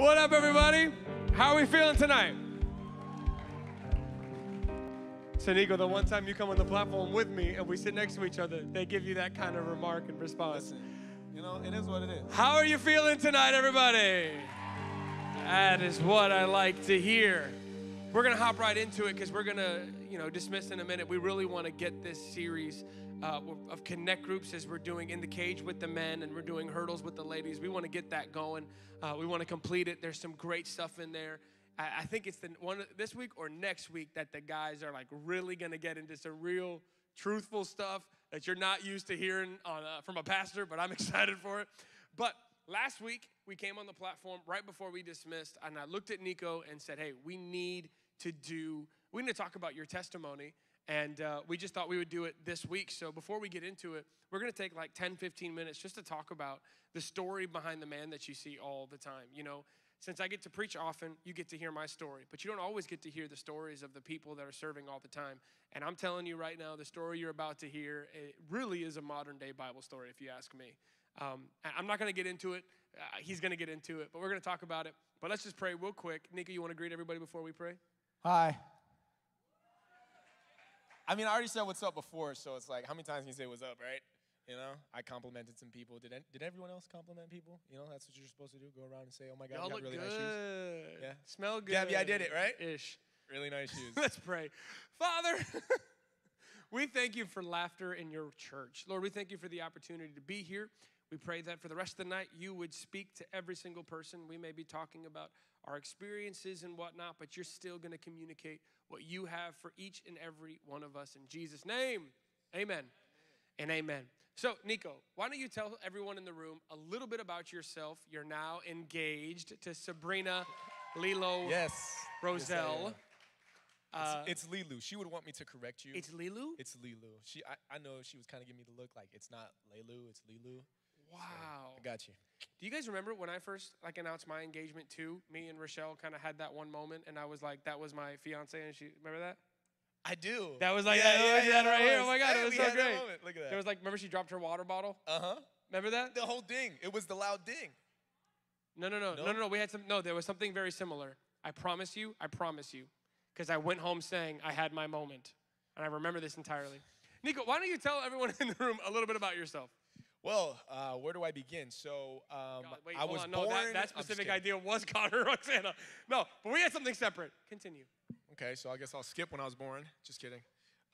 What up, everybody? How are we feeling tonight? So, Niko, the one time you come on the platform with me and we sit next to each other, they give you that kind of remark and response. Listen, you know, it is what it is. How are you feeling tonight, everybody? That is what I like to hear. We're gonna hop right into it because we're gonna, you know, dismiss in a minute. We really want to get this series uh, of connect groups as we're doing in the cage with the men and we're doing hurdles with the ladies. We want to get that going. Uh, we want to complete it. There's some great stuff in there. I, I think it's the one this week or next week that the guys are like really gonna get into some real truthful stuff that you're not used to hearing on, uh, from a pastor, but I'm excited for it. But last week we came on the platform right before we dismissed, and I looked at Niko and said, "Hey, we need to do. We need to talk about your testimony." And uh, we just thought we would do it this week. So before we get into it, we're going to take like 10, 15 minutes just to talk about the story behind the man that you see all the time. You know, since I get to preach often, you get to hear my story, but you don't always get to hear the stories of the people that are serving all the time. And I'm telling you right now, the story you're about to hear it really is a modern day Bible story, if you ask me. Um, I'm not going to get into it. Uh, he's going to get into it, but we're going to talk about it. But let's just pray real quick. Niko, you want to greet everybody before we pray? Hi. I mean, I already said what's up before, so it's like, how many times can you say what's up, right? You know, I complimented some people. Did did everyone else compliment people? You know, that's what you're supposed to do. Go around and say, "Oh my God, Y'all you got look really good. nice shoes." Yeah. Smell good. Gabby, I did it, right? Ish. Really nice shoes. Let's pray. Father, we thank you for laughter in your church. Lord, we thank you for the opportunity to be here. We pray that for the rest of the night, you would speak to every single person. We may be talking about our experiences and whatnot, but you're still going to communicate what you have for each and every one of us. In Jesus' name, amen and amen. So, Niko, why don't you tell everyone in the room a little bit about yourself? You're now engaged to Sabrina Lilo yes. Roselle. Yes, Uh, it's, it's Lilu. She would want me to correct you. it's Lilu? It's Lilu. She, I, I know she was kind of giving me the look like it's not Lelu, it's Lilu. Wow. I got you. Do you guys remember when I first like announced my engagement too? Me and Rochelle kind of had that one moment, and I was like, "That was my fiance," and she remember that? I do. That was like that, that, that right here. Oh my god, it was so great. Look at that. There was like, remember she dropped her water bottle? uh huh. Remember that? The whole ding. It was the loud ding. No, no, no, no, No? no, no. We had some. No, there was something very similar. I promise you. I promise you, because I went home saying I had my moment, and I remember this entirely. Niko, why don't you tell everyone in the room a little bit about yourself? Well, uh, where do I begin? So um, God, wait, I was on. born. That, that specific idea was Connor Roxana. No, but we had something separate. Continue. Okay, so I guess I'll skip when I was born. Just kidding.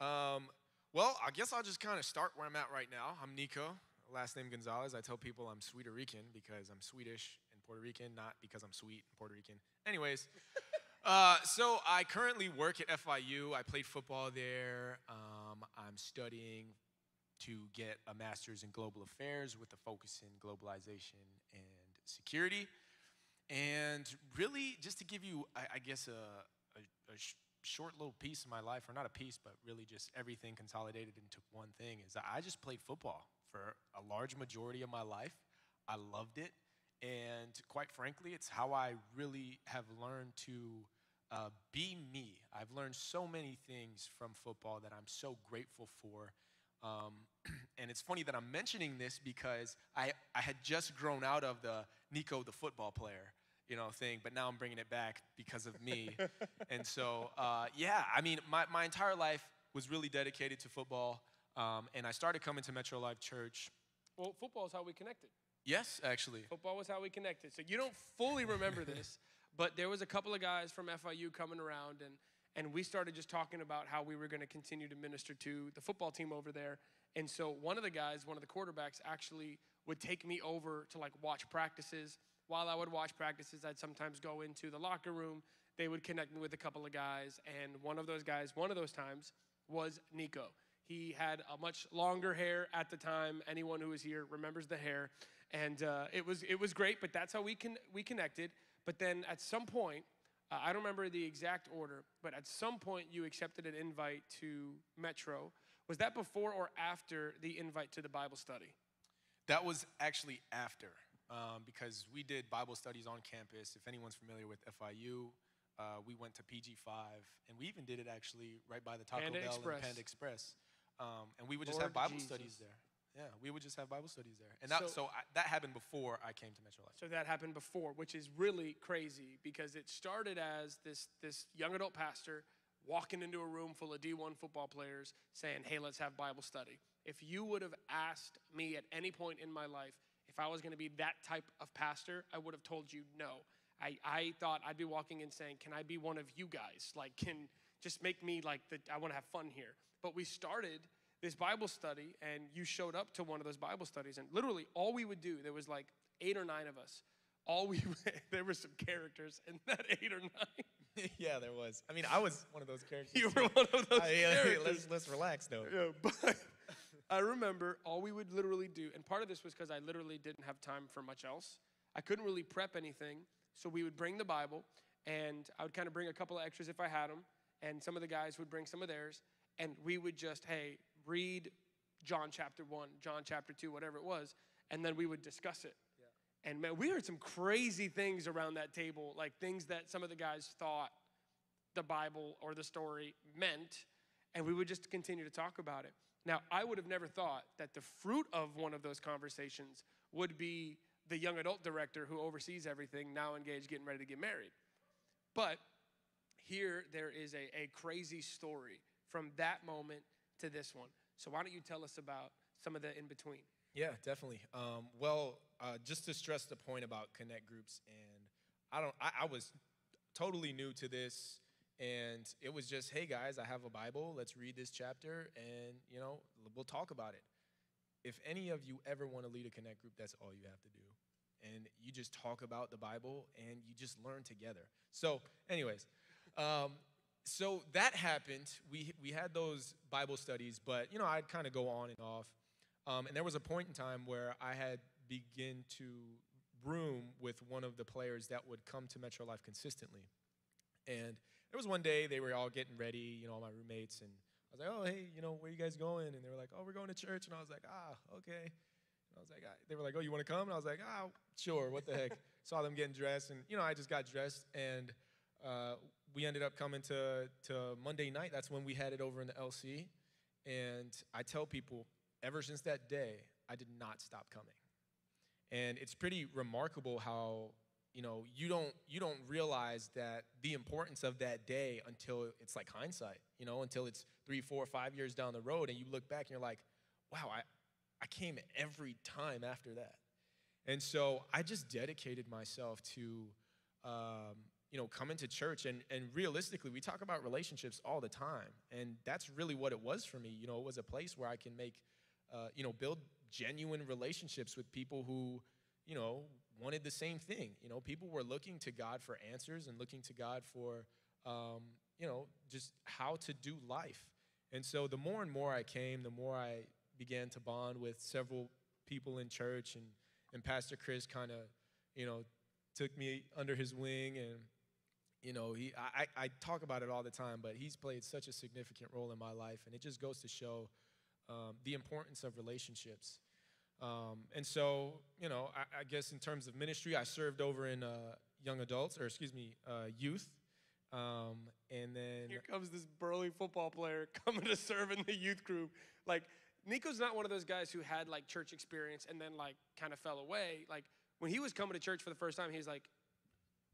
Um, well, I guess I'll just kind of start where I'm at right now. I'm Niko, last name Gonzalez. I tell people I'm Sweeter Rican because I'm Swedish and Puerto Rican, not because I'm sweet and Puerto Rican. Anyways, uh, so I currently work at FIU. I play football there. Um, I'm studying to get a master's in global affairs with a focus in globalization and security. And really, just to give you, I, I guess, a, a, a sh- short little piece of my life, or not a piece, but really just everything consolidated into one thing, is I just played football for a large majority of my life. I loved it. And quite frankly, it's how I really have learned to uh, be me. I've learned so many things from football that I'm so grateful for. Um, and it's funny that I'm mentioning this because I, I had just grown out of the Niko the football player, you know, thing, but now I'm bringing it back because of me. and so, uh, yeah, I mean, my, my entire life was really dedicated to football. Um, and I started coming to Metro Life Church. Well, football is how we connected. Yes, actually. Football was how we connected. So you don't fully remember this, but there was a couple of guys from FIU coming around, and and we started just talking about how we were going to continue to minister to the football team over there. And so one of the guys, one of the quarterbacks, actually would take me over to like watch practices. While I would watch practices, I'd sometimes go into the locker room. They would connect me with a couple of guys, and one of those guys, one of those times, was Niko. He had a much longer hair at the time. Anyone who was here remembers the hair, and uh, it was it was great. But that's how we can we connected. But then at some point, uh, I don't remember the exact order, but at some point you accepted an invite to Metro. Was that before or after the invite to the Bible study? That was actually after, um, because we did Bible studies on campus. If anyone's familiar with FIU, uh, we went to PG5, and we even did it actually right by the Taco Panda Bell Express. and Panda Express. Um, and we would just Lord have Bible Jesus. studies there. Yeah. We would just have Bible studies there, and that So- so, I, that happened before I came to Metro Life. So that happened before, which is really crazy because it started as this this young adult pastor walking into a room full of D1 football players saying, "Hey, let's have Bible study." If you would have asked me at any point in my life if I was going to be that type of pastor, I would have told you no. I, I thought I'd be walking in saying, "Can I be one of you guys? Like, can just make me like the, I want to have fun here." But we started this Bible study, and you showed up to one of those Bible studies, and literally all we would do, there was like eight or nine of us. All we there were some characters in that eight or nine. yeah, there was. I mean, I was one of those characters. You were one of those I- characters. let's let's relax though. Yeah, but I remember all we would literally do, and part of this was because I literally didn't have time for much else. I couldn't really prep anything, so we would bring the Bible, and I would kind of bring a couple of extras if I had them, and some of the guys would bring some of theirs, and we would just, hey, read John chapter 1, John chapter 2, whatever it was, and then we would discuss it. And man, we heard some crazy things around that table, like things that some of the guys thought the Bible or the story meant, and we would just continue to talk about it. Now, I would have never thought that the fruit of one of those conversations would be the young adult director who oversees everything, now engaged, getting ready to get married. But here there is a, a crazy story from that moment to this one. So, why don't you tell us about some of the in between? Yeah, definitely. Um, well, uh, just to stress the point about connect groups, and I don't, I, I was totally new to this, and it was just, hey guys, I have a Bible. Let's read this chapter, and you know, we'll talk about it. If any of you ever want to lead a connect group, that's all you have to do, and you just talk about the Bible, and you just learn together. So, anyways. Um, so that happened. We, we had those Bible studies, but you know, I'd kind of go on and off. Um, and there was a point in time where I had begin to room with one of the players that would come to Metro Life consistently. And there was one day they were all getting ready, you know, all my roommates, and I was like, "Oh, hey, you know, where you guys going?" And they were like, "Oh, we're going to church." And I was like, "Ah, okay." And I was like, ah. "They were like, oh, you want to come?" And I was like, "Ah, sure. What the heck?" Saw them getting dressed, and you know, I just got dressed, and uh, we ended up coming to to Monday night. That's when we had it over in the LC, and I tell people, ever since that day, I did not stop coming. And it's pretty remarkable how you know you don't you don't realize that the importance of that day until it's like hindsight. You know, until it's three, four, five years down the road, and you look back and you're like, wow, I I came every time after that. And so I just dedicated myself to. Um, you know, coming to church and, and realistically, we talk about relationships all the time. And that's really what it was for me. You know, it was a place where I can make, uh, you know, build genuine relationships with people who, you know, wanted the same thing. You know, people were looking to God for answers and looking to God for, um, you know, just how to do life. And so the more and more I came, the more I began to bond with several people in church. And, and Pastor Chris kind of, you know, took me under his wing and you know he I, I talk about it all the time but he's played such a significant role in my life and it just goes to show um, the importance of relationships um, and so you know I, I, guess in terms of ministry i served over in uh, young adults or excuse me uh, youth um, and then Here comes this burly football player coming to serve in the youth group. Like, Niko's not one of those guys who had like church experience and then like kind of fell away. Like, when he was coming to church for the first time, he's like,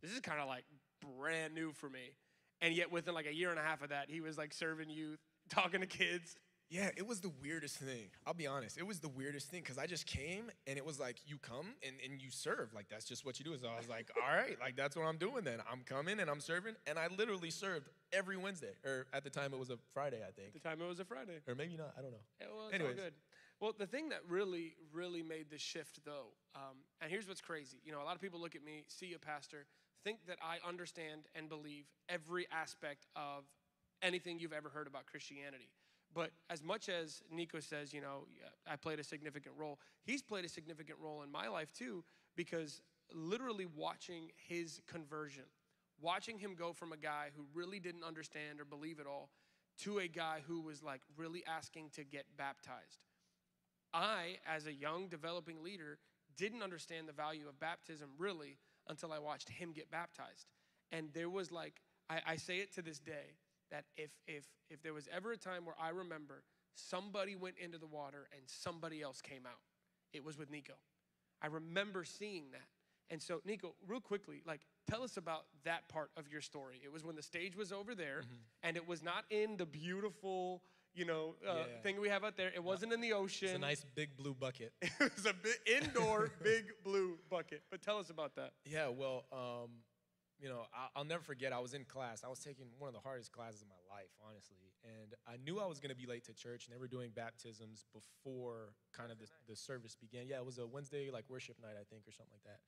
this is kind of like brand new for me. And yet, within like a year and a half of that, he was like serving youth, talking to kids. Yeah, it was the weirdest thing. I'll be honest. It was the weirdest thing because I just came and it was like, you come and, and you serve. Like, that's just what you do. So I was like, all right, like, that's what I'm doing then. I'm coming and I'm serving. And I literally served every Wednesday. Or at the time, it was a Friday, I At think. the time, it was a Friday. Or maybe not. I don't know. Yeah, well, it's Anyways. all good. Well, the thing that really, really made the shift, though, um, and here's what's crazy. You know, a lot of people look at me, see a pastor, think that I understand and believe every aspect of anything you've ever heard about Christianity. But as much as Niko says, you know, I played a significant role, he's played a significant role in my life too, because literally watching his conversion, watching him go from a guy who really didn't understand or believe at all to a guy who was like really asking to get baptized. I, as a young developing leader, didn't understand the value of baptism really until I watched him get baptized. And there was like, I, I say it to this day that if, if, if there was ever a time where I remember somebody went into the water and somebody else came out. It was with Niko. I remember seeing that. And so, Niko, real quickly, like, tell us about that part of your story. It was when the stage was over there, mm-hmm. and it was not in the beautiful, you know, uh, Yeah. thing we have out there. It wasn't in the ocean. It's a nice big blue bucket. it was a bit indoor, big blue bucket. But tell us about that. Yeah, well, um, you know, I, I'll never forget. I was in class. I was taking one of the hardest classes of my life, honestly, and I knew I was going to be late to church. And they were doing baptisms before kind of the, the service began. Yeah, it was a Wednesday like worship night, I think, or something like that.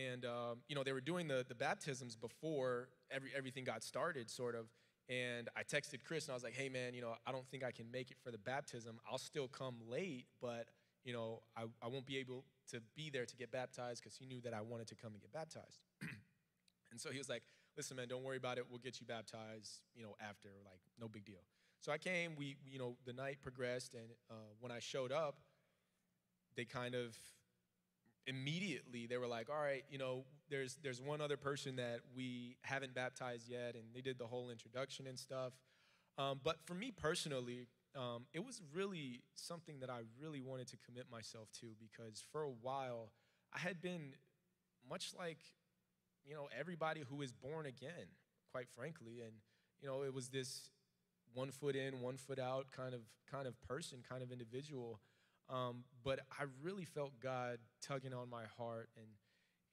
And um, you know, they were doing the the baptisms before every everything got started, sort of. And I texted Chris and I was like, "Hey, man, you know, I don't think I can make it for the baptism. I'll still come late, but you know, I, I won't be able to be there to get baptized because he knew that I wanted to come and get baptized." And so he was like, listen, man, don't worry about it. We'll get you baptized, you know, after, like, no big deal. So I came, we, you know, the night progressed, and uh, when I showed up, they kind of immediately, they were like, all right, you know, there's, there's one other person that we haven't baptized yet, and they did the whole introduction and stuff. Um, but for me personally, um, it was really something that I really wanted to commit myself to because for a while, I had been much like you know, everybody who is born again, quite frankly. And, you know, it was this one foot in, one foot out kind of kind of person, kind of individual. Um, but I really felt God tugging on my heart and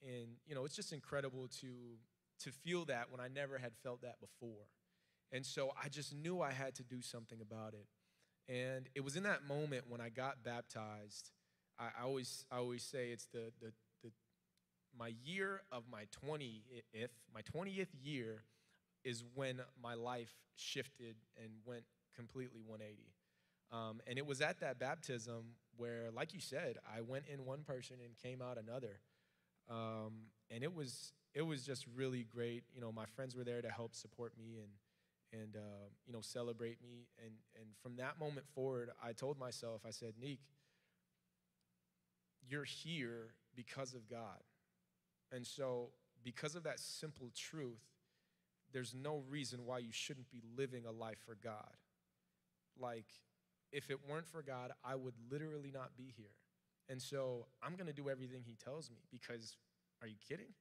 and you know, it's just incredible to to feel that when I never had felt that before. And so I just knew I had to do something about it. And it was in that moment when I got baptized. I, I always I always say it's the the the my year of my 20th, my 20th year is when my life shifted and went completely 180. Um, and it was at that baptism where, like you said, I went in one person and came out another. Um, and it was it was just really great. You know, my friends were there to help support me and and uh, you know celebrate me. And and from that moment forward, I told myself, I said, Neek, you're here because of God. And so, because of that simple truth, there's no reason why you shouldn't be living a life for God. Like, if it weren't for God, I would literally not be here. And so, I'm gonna do everything He tells me because, are you kidding?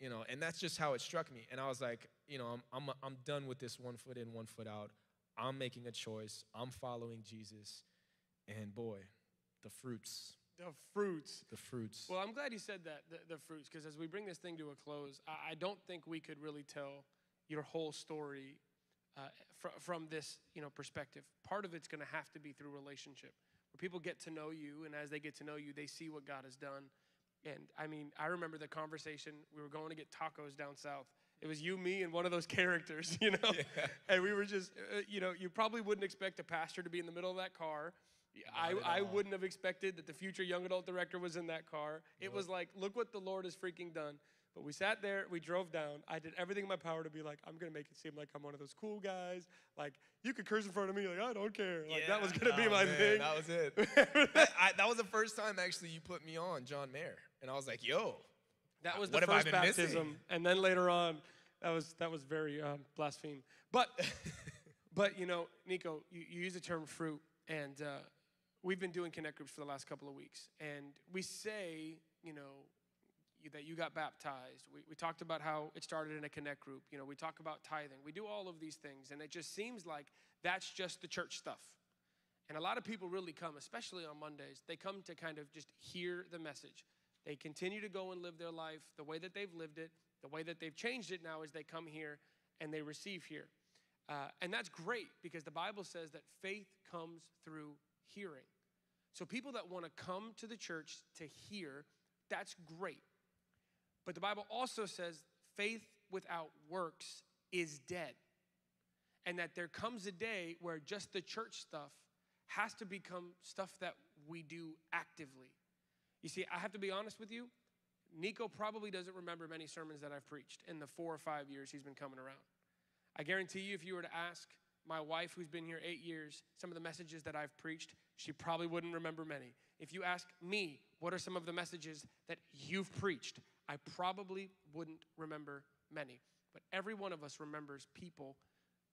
You know, and that's just how it struck me. And I was like, you know, I'm, I'm, I'm done with this one foot in, one foot out. I'm making a choice. I'm following Jesus. And boy, the fruits, The fruits. the fruits. Well, I'm glad you said that, the, the fruits, because as we bring this thing to a close, I, I don't think we could really tell your whole story uh, fr- from this you know, perspective. Part of it's going to have to be through relationship, people get to know you, and as they get to know you, they see what God has done. And I mean, I remember the conversation. We were going to get tacos down south. It was you, me, and one of those characters, you know? And we were just, uh, you know, you probably wouldn't expect a pastor to be in the middle of that car. I, I wouldn't have expected that the future young adult director was in that car. It was like, look what the Lord has freaking done. But we sat there, we drove down. I did everything in my power to be like, I'm gonna make it seem like I'm one of those cool guys. Like, you could curse in front of me, like, I don't care. Like, that was gonna be Oh, my man, thing. That was it. that, I, that was the first time actually you put me on John Mayer, and I was like, "Yo, That was the What first been missing? baptism, and then later on, that was that was very um, blaspheme. But but you know, Niko, you, you use the term fruit, and uh, we've been doing connect groups for the last couple of weeks, and we say, you know, you, that you got baptized. We, we talked about how it started in a connect group. You know, we talk about tithing. We do all of these things, and it just seems like that's just the church stuff. And a lot of people really come, especially on Mondays, they come to kind of just hear the message. They continue to go and live their life the way that they've lived it. The way that they've changed it now is they come here and they receive here. Uh, and that's great because the Bible says that faith comes through hearing. So people that want to come to the church to hear, that's great. But the Bible also says faith without works is dead. And that there comes a day where just the church stuff has to become stuff that we do actively. You see, I have to be honest with you. Niko probably doesn't remember many sermons that I've preached in the four or five years he's been coming around. I guarantee you, if you were to ask my wife, who's been here eight years, some of the messages that I've preached, she probably wouldn't remember many. If you ask me, what are some of the messages that you've preached, I probably wouldn't remember many. But every one of us remembers people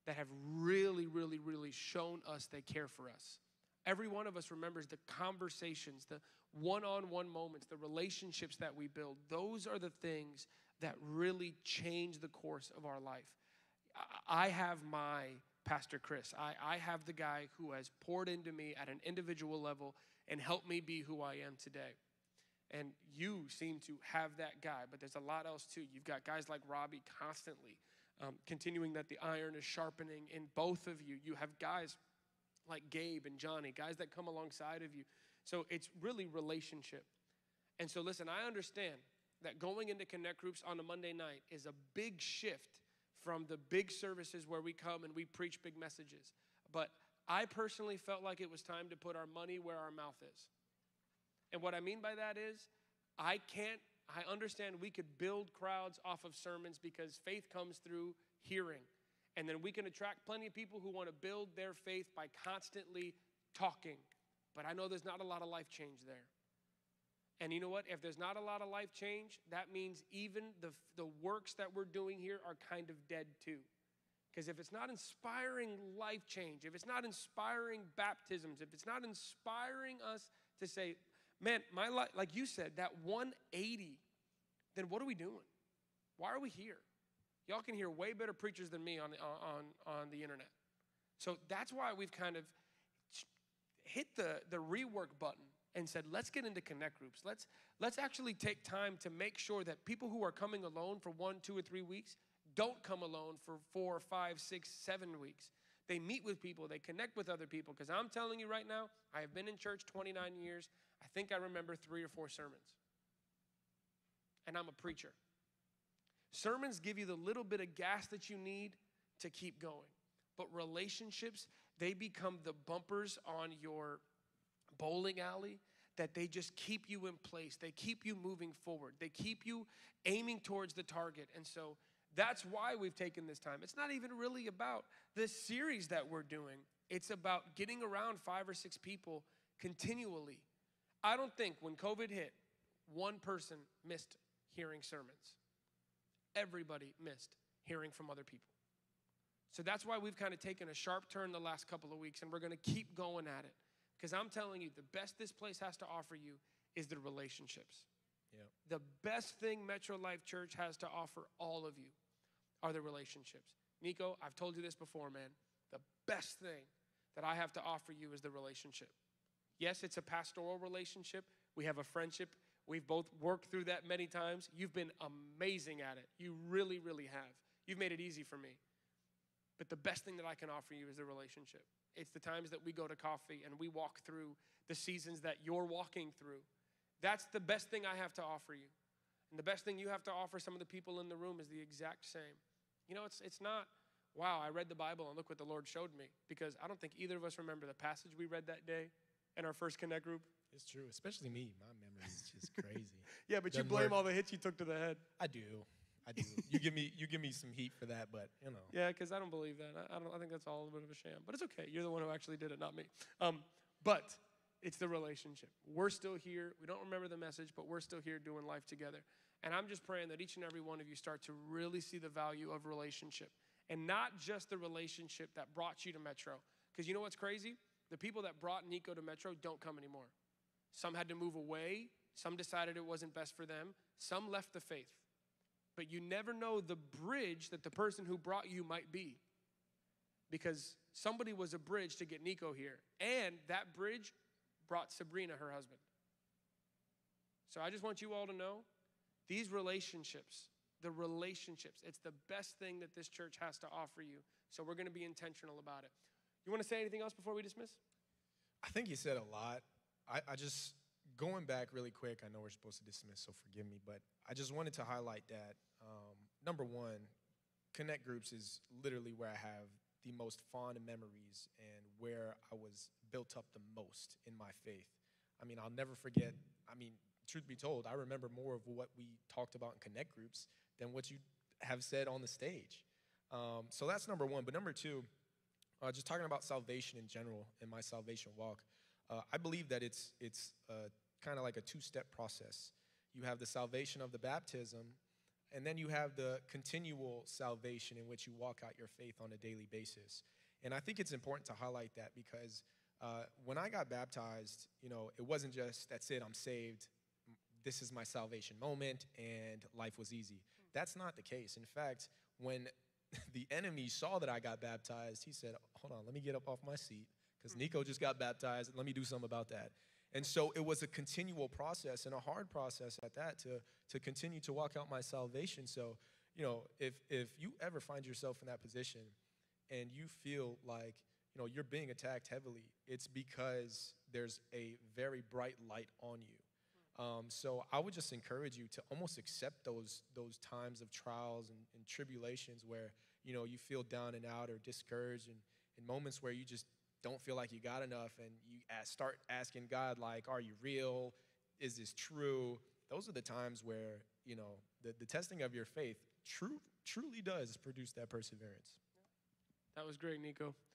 that have really, really, really shown us they care for us. Every one of us remembers the conversations, the one on one moments, the relationships that we build. Those are the things that really change the course of our life. I have my Pastor Chris. I, I have the guy who has poured into me at an individual level and helped me be who I am today. And you seem to have that guy, but there's a lot else too. You've got guys like Robbie constantly um, continuing that the iron is sharpening in both of you. You have guys like Gabe and Johnny, guys that come alongside of you. So it's really relationship. And so, listen, I understand that going into connect groups on a Monday night is a big shift from the big services where we come and we preach big messages. But I personally felt like it was time to put our money where our mouth is. And what I mean by that is, I can't, I understand we could build crowds off of sermons because faith comes through hearing. And then we can attract plenty of people who want to build their faith by constantly talking. But I know there's not a lot of life change there. And you know what? If there's not a lot of life change, that means even the, the works that we're doing here are kind of dead too. Because if it's not inspiring life change, if it's not inspiring baptisms, if it's not inspiring us to say, man, my life, like you said, that 180, then what are we doing? Why are we here? Y'all can hear way better preachers than me on, on, on the internet. So that's why we've kind of hit the, the rework button and said, let's get into connect groups. Let's, let's actually take time to make sure that people who are coming alone for one, two, or three weeks don't come alone for four, five, six, seven weeks. They meet with people, they connect with other people. Because I'm telling you right now, I have been in church 29 years. I think I remember three or four sermons. And I'm a preacher. Sermons give you the little bit of gas that you need to keep going. But relationships, they become the bumpers on your bowling alley that they just keep you in place. They keep you moving forward. They keep you aiming towards the target. And so that's why we've taken this time. It's not even really about this series that we're doing, it's about getting around five or six people continually. I don't think when COVID hit, one person missed hearing sermons everybody missed hearing from other people. So that's why we've kind of taken a sharp turn the last couple of weeks, and we're going to keep going at it. Because I'm telling you, the best this place has to offer you is the relationships. Yep. The best thing Metro Life Church has to offer all of you are the relationships. Niko, I've told you this before, man. The best thing that I have to offer you is the relationship. Yes, it's a pastoral relationship. We have a friendship We've both worked through that many times. You've been amazing at it. You really, really have. You've made it easy for me. But the best thing that I can offer you is the relationship. It's the times that we go to coffee and we walk through the seasons that you're walking through. That's the best thing I have to offer you. And the best thing you have to offer some of the people in the room is the exact same. You know, it's, it's not, wow, I read the Bible and look what the Lord showed me. Because I don't think either of us remember the passage we read that day in our first Connect group. It's true, especially me. My memory is just crazy. yeah, but you Doesn't blame work. all the hits you took to the head. I do. I do. you give me you give me some heat for that, but you know. Yeah, because I don't believe that. I, I don't. I think that's all a little bit of a sham. But it's okay. You're the one who actually did it, not me. Um, but it's the relationship. We're still here. We don't remember the message, but we're still here doing life together. And I'm just praying that each and every one of you start to really see the value of relationship, and not just the relationship that brought you to Metro. Because you know what's crazy? The people that brought Niko to Metro don't come anymore. Some had to move away. Some decided it wasn't best for them. Some left the faith. But you never know the bridge that the person who brought you might be. Because somebody was a bridge to get Niko here. And that bridge brought Sabrina, her husband. So I just want you all to know these relationships, the relationships, it's the best thing that this church has to offer you. So we're going to be intentional about it. You want to say anything else before we dismiss? I think you said a lot. I, I just going back really quick. I know we're supposed to dismiss, so forgive me, but I just wanted to highlight that um, number one, connect groups is literally where I have the most fond memories and where I was built up the most in my faith. I mean, I'll never forget. I mean, truth be told, I remember more of what we talked about in connect groups than what you have said on the stage. Um, so that's number one. But number two, uh, just talking about salvation in general in my salvation walk, uh, I believe that it's it's uh, kind of like a two-step process. You have the salvation of the baptism, and then you have the continual salvation in which you walk out your faith on a daily basis. And I think it's important to highlight that because uh, when I got baptized, you know, it wasn't just that's it, I'm saved. This is my salvation moment, and life was easy. That's not the case. In fact, when the enemy saw that I got baptized, he said, Hold on, let me get up off my seat because Niko just got baptized. Let me do something about that. And so it was a continual process and a hard process at that to, to continue to walk out my salvation. So, you know, if, if you ever find yourself in that position and you feel like, you know, you're being attacked heavily, it's because there's a very bright light on you. Um, so I would just encourage you to almost accept those those times of trials and, and tribulations where you know you feel down and out or discouraged, and, in moments where you just don't feel like you got enough, and you ask, start asking God like, "Are you real? Is this true?" Those are the times where you know the, the testing of your faith true, truly does produce that perseverance. That was great, Niko.